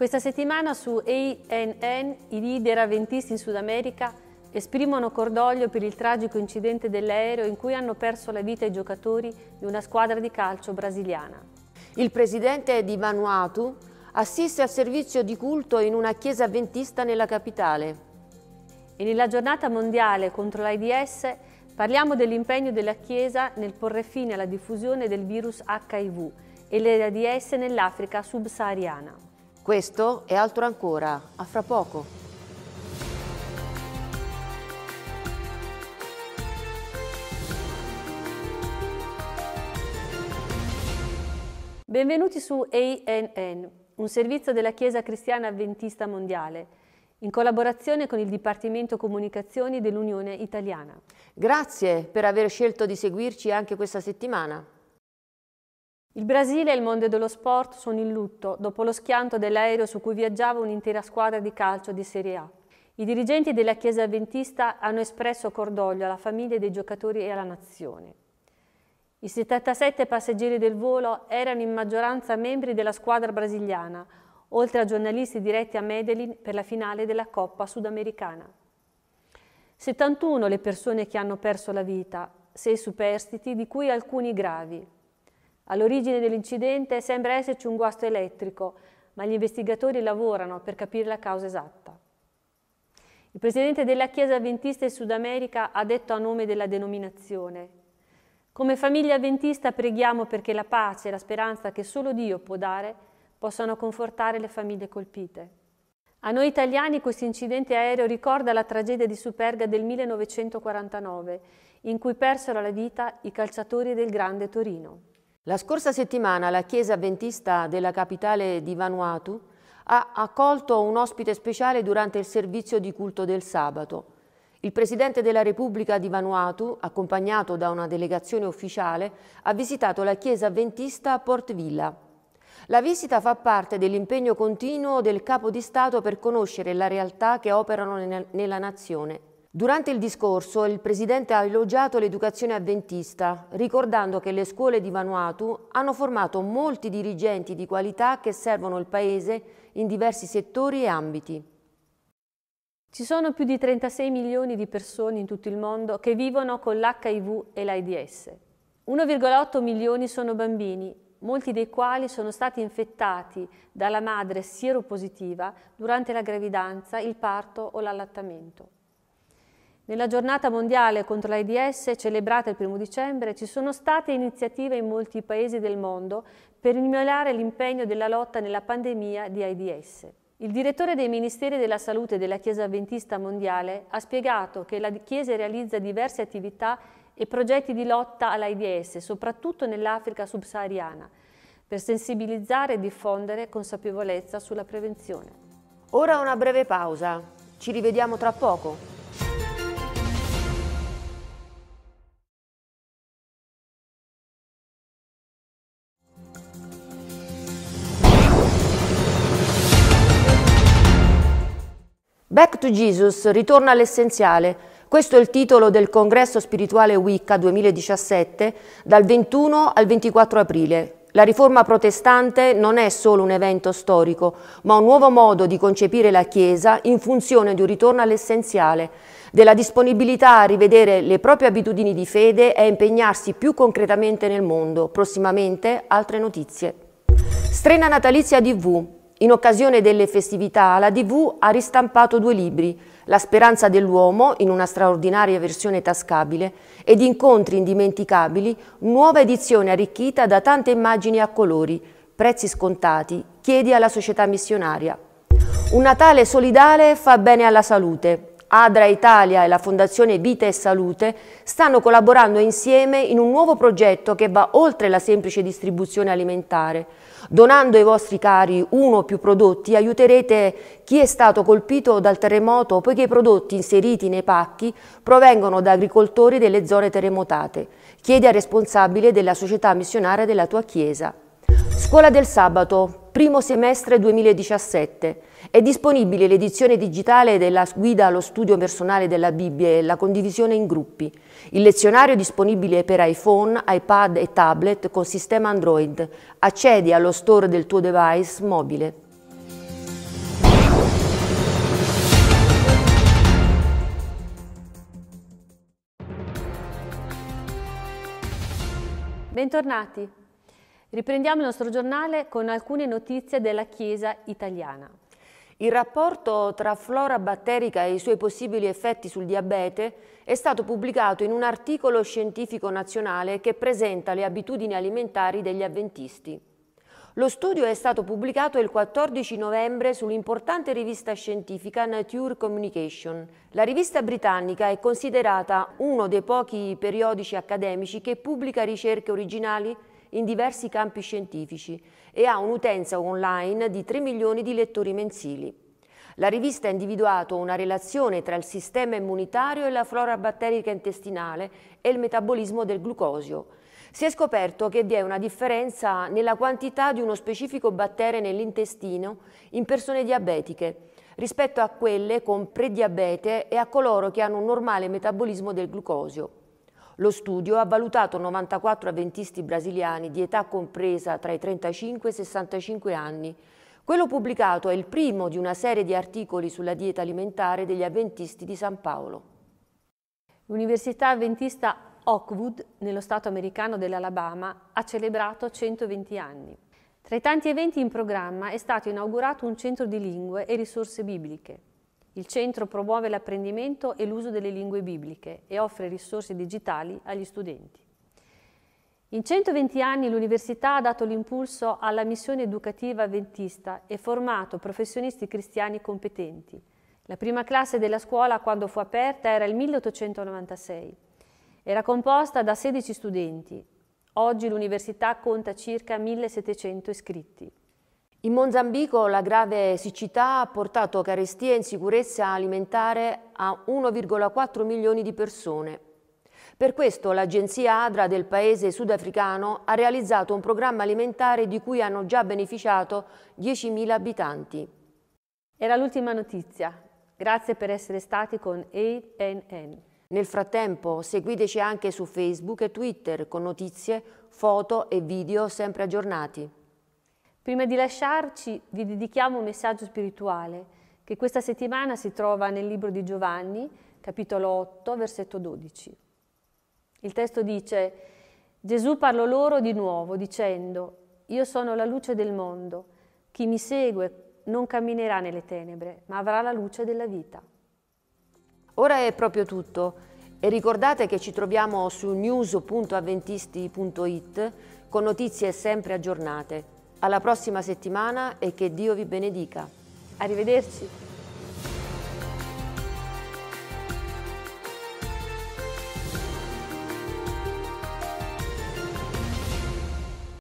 Questa settimana su ANN i leader avventisti in Sud America esprimono cordoglio per il tragico incidente dell'aereo in cui hanno perso la vita i giocatori di una squadra di calcio brasiliana. Il presidente di Vanuatu assiste al servizio di culto in una chiesa avventista nella capitale. E nella giornata mondiale contro l'AIDS parliamo dell'impegno della Chiesa nel porre fine alla diffusione del virus HIV e l'AIDS nell'Africa subsahariana. Questo e altro ancora, a fra poco. Benvenuti su ANN, un servizio della Chiesa Cristiana Adventista Mondiale, in collaborazione con il Dipartimento Comunicazioni dell'Unione Italiana. Grazie per aver scelto di seguirci anche questa settimana. Il Brasile e il mondo dello sport sono in lutto dopo lo schianto dell'aereo su cui viaggiava un'intera squadra di calcio di Serie A. I dirigenti della Chiesa Adventista hanno espresso cordoglio alla famiglia dei giocatori e alla nazione. I 77 passeggeri del volo erano in maggioranza membri della squadra brasiliana, oltre a giornalisti diretti a Medellin per la finale della Coppa Sudamericana. 71 le persone che hanno perso la vita, 6 superstiti, di cui alcuni gravi. All'origine dell'incidente sembra esserci un guasto elettrico, ma gli investigatori lavorano per capire la causa esatta. Il presidente della Chiesa Adventista in Sud America ha detto a nome della denominazione Come famiglia avventista preghiamo perché la pace e la speranza che solo Dio può dare possano confortare le famiglie colpite. A noi italiani questo incidente aereo ricorda la tragedia di Superga del 1949, in cui persero la vita i calciatori del Grande Torino. La scorsa settimana la Chiesa Adventista della capitale di Vanuatu ha accolto un ospite speciale durante il servizio di culto del sabato. Il Presidente della Repubblica di Vanuatu, accompagnato da una delegazione ufficiale, ha visitato la Chiesa Adventista a Port Villa. La visita fa parte dell'impegno continuo del Capo di Stato per conoscere la realtà che operano nella nazione Durante il discorso il Presidente ha elogiato l'educazione avventista, ricordando che le scuole di Vanuatu hanno formato molti dirigenti di qualità che servono il Paese in diversi settori e ambiti. Ci sono più di 36 milioni di persone in tutto il mondo che vivono con l'HIV e l'AIDS. 1,8 milioni sono bambini, molti dei quali sono stati infettati dalla madre sieropositiva durante la gravidanza, il parto o l'allattamento. Nella giornata mondiale contro l'AIDS, celebrata il primo dicembre, ci sono state iniziative in molti paesi del mondo per rimolare l'impegno della lotta nella pandemia di AIDS. Il direttore dei Ministeri della Salute della Chiesa Adventista Mondiale ha spiegato che la Chiesa realizza diverse attività e progetti di lotta all'AIDS, soprattutto nell'Africa subsahariana, per sensibilizzare e diffondere consapevolezza sulla prevenzione. Ora una breve pausa. Ci rivediamo tra poco. To Jesus, ritorna all'essenziale. Questo è il titolo del congresso spirituale Wicca 2017 dal 21 al 24 aprile. La riforma protestante non è solo un evento storico, ma un nuovo modo di concepire la Chiesa in funzione di un ritorno all'essenziale, della disponibilità a rivedere le proprie abitudini di fede e a impegnarsi più concretamente nel mondo. Prossimamente altre notizie. Strena natalizia DV, in occasione delle festività, la DV ha ristampato due libri, La speranza dell'uomo, in una straordinaria versione tascabile, ed Incontri indimenticabili, nuova edizione arricchita da tante immagini a colori, prezzi scontati, chiedi alla società missionaria. Un Natale solidale fa bene alla salute. Adra Italia e la Fondazione Vita e Salute stanno collaborando insieme in un nuovo progetto che va oltre la semplice distribuzione alimentare, Donando ai vostri cari uno o più prodotti aiuterete chi è stato colpito dal terremoto poiché i prodotti inseriti nei pacchi provengono da agricoltori delle zone terremotate. Chiedi al responsabile della società missionaria della tua chiesa. Scuola del sabato, primo semestre 2017. È disponibile l'edizione digitale della guida allo studio personale della Bibbia e la condivisione in gruppi. Il lezionario è disponibile per iPhone, iPad e tablet con sistema Android. Accedi allo store del tuo device mobile. Bentornati! Riprendiamo il nostro giornale con alcune notizie della Chiesa italiana. Il rapporto tra flora batterica e i suoi possibili effetti sul diabete è stato pubblicato in un articolo scientifico nazionale che presenta le abitudini alimentari degli avventisti. Lo studio è stato pubblicato il 14 novembre sull'importante rivista scientifica Nature Communication. La rivista britannica è considerata uno dei pochi periodici accademici che pubblica ricerche originali in diversi campi scientifici e ha un'utenza online di 3 milioni di lettori mensili. La rivista ha individuato una relazione tra il sistema immunitario e la flora batterica intestinale e il metabolismo del glucosio, si è scoperto che vi è una differenza nella quantità di uno specifico batterio nell'intestino in persone diabetiche rispetto a quelle con prediabete e a coloro che hanno un normale metabolismo del glucosio. Lo studio ha valutato 94 avventisti brasiliani di età compresa tra i 35 e i 65 anni. Quello pubblicato è il primo di una serie di articoli sulla dieta alimentare degli avventisti di San Paolo. L'Università Avventista Oakwood, nello stato americano dell'Alabama, ha celebrato 120 anni. Tra i tanti eventi in programma è stato inaugurato un centro di lingue e risorse bibliche. Il centro promuove l'apprendimento e l'uso delle lingue bibliche e offre risorse digitali agli studenti. In 120 anni l'università ha dato l'impulso alla missione educativa avventista e formato professionisti cristiani competenti. La prima classe della scuola, quando fu aperta, era il 1896 era composta da 16 studenti. Oggi l'università conta circa 1700 iscritti. In Mozambico la grave siccità ha portato carestia e insicurezza alimentare a 1,4 milioni di persone. Per questo l'agenzia ADRA del paese sudafricano ha realizzato un programma alimentare di cui hanno già beneficiato 10.000 abitanti. Era l'ultima notizia. Grazie per essere stati con ANN. Nel frattempo seguiteci anche su Facebook e Twitter con notizie, foto e video sempre aggiornati. Prima di lasciarci vi dedichiamo un messaggio spirituale che questa settimana si trova nel libro di Giovanni, capitolo 8, versetto 12. Il testo dice, Gesù parlò loro di nuovo dicendo, io sono la luce del mondo, chi mi segue non camminerà nelle tenebre, ma avrà la luce della vita. Ora è proprio tutto e ricordate che ci troviamo su news.avventisti.it con notizie sempre aggiornate. Alla prossima settimana e che Dio vi benedica. Arrivederci.